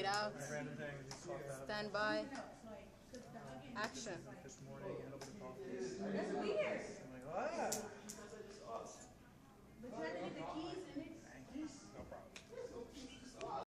laid out. Stand by. Action.